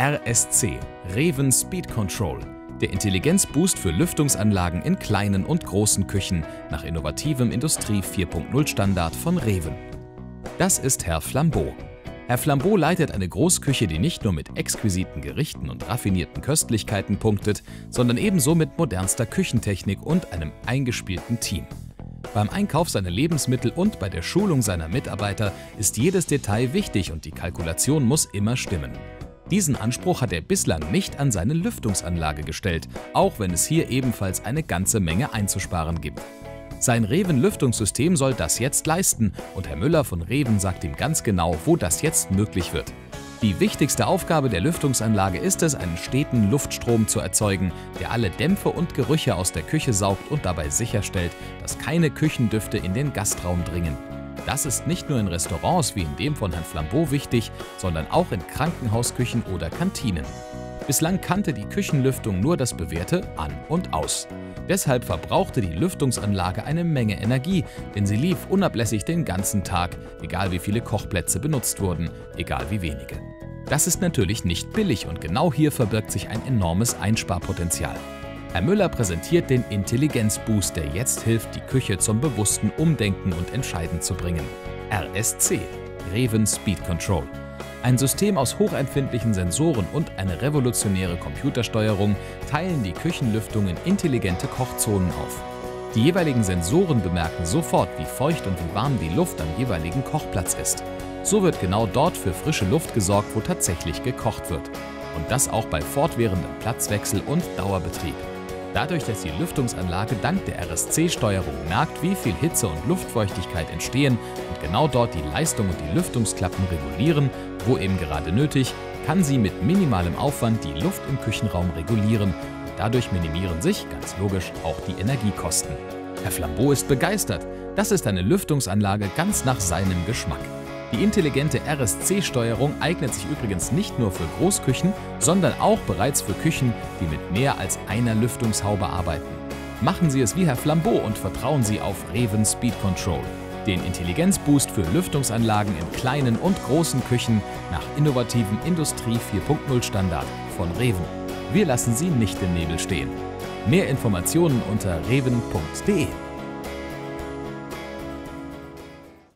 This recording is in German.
RSC Reven Speed Control, der Intelligenzboost für Lüftungsanlagen in kleinen und großen Küchen nach innovativem Industrie 4.0 Standard von Reven. Das ist Herr Flambeau. Herr Flambeau leitet eine Großküche, die nicht nur mit exquisiten Gerichten und raffinierten Köstlichkeiten punktet, sondern ebenso mit modernster Küchentechnik und einem eingespielten Team. Beim Einkauf seiner Lebensmittel und bei der Schulung seiner Mitarbeiter ist jedes Detail wichtig und die Kalkulation muss immer stimmen. Diesen Anspruch hat er bislang nicht an seine Lüftungsanlage gestellt, auch wenn es hier ebenfalls eine ganze Menge einzusparen gibt. Sein Reven-Lüftungssystem soll das jetzt leisten und Herr Müller von Reven sagt ihm ganz genau, wo das jetzt möglich wird. Die wichtigste Aufgabe der Lüftungsanlage ist es, einen steten Luftstrom zu erzeugen, der alle Dämpfe und Gerüche aus der Küche saugt und dabei sicherstellt, dass keine Küchendüfte in den Gastraum dringen. Das ist nicht nur in Restaurants wie in dem von Herrn Flambeau wichtig, sondern auch in Krankenhausküchen oder Kantinen. Bislang kannte die Küchenlüftung nur das bewährte An und Aus. Deshalb verbrauchte die Lüftungsanlage eine Menge Energie, denn sie lief unablässig den ganzen Tag, egal wie viele Kochplätze benutzt wurden, egal wie wenige. Das ist natürlich nicht billig und genau hier verbirgt sich ein enormes Einsparpotenzial. Herr Müller präsentiert den Intelligenzboost, der jetzt hilft, die Küche zum bewussten Umdenken und Entscheiden zu bringen. RSC, Reven Speed Control. Ein System aus hochempfindlichen Sensoren und eine revolutionäre Computersteuerung teilen die Küchenlüftung in intelligente Kochzonen auf. Die jeweiligen Sensoren bemerken sofort, wie feucht und wie warm die Luft am jeweiligen Kochplatz ist. So wird genau dort für frische Luft gesorgt, wo tatsächlich gekocht wird. Und das auch bei fortwährendem Platzwechsel und Dauerbetrieb. Dadurch, dass die Lüftungsanlage dank der RSC-Steuerung merkt, wie viel Hitze und Luftfeuchtigkeit entstehen und genau dort die Leistung und die Lüftungsklappen regulieren, wo eben gerade nötig, kann sie mit minimalem Aufwand die Luft im Küchenraum regulieren und dadurch minimieren sich, ganz logisch, auch die Energiekosten. Herr Flambeau ist begeistert. Das ist eine Lüftungsanlage ganz nach seinem Geschmack. Die intelligente RSC-Steuerung eignet sich übrigens nicht nur für Großküchen, sondern auch bereits für Küchen, die mit mehr als einer Lüftungshaube arbeiten. Machen Sie es wie Herr Flambeau und vertrauen Sie auf Reven Speed Control, den Intelligenzboost für Lüftungsanlagen in kleinen und großen Küchen nach innovativem Industrie 4.0 Standard von Reven. Wir lassen Sie nicht im Nebel stehen. Mehr Informationen unter reven.de